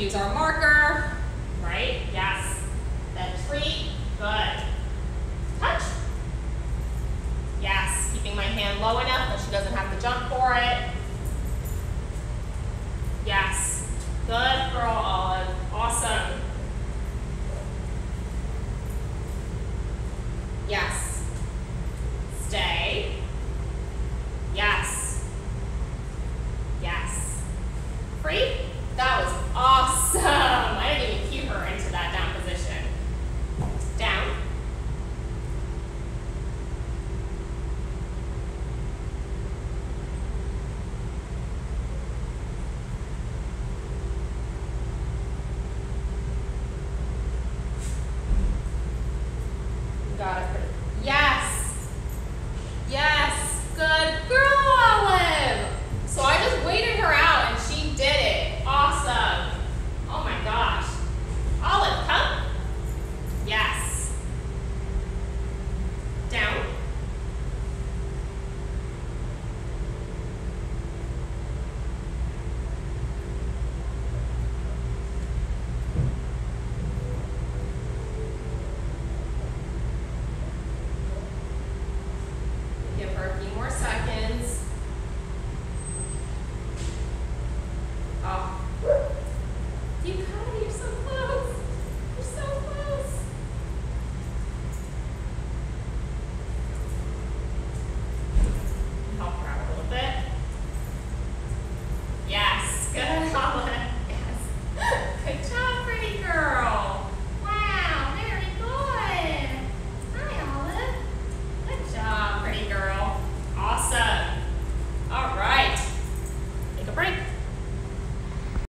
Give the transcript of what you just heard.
use our marker, 30 more seconds.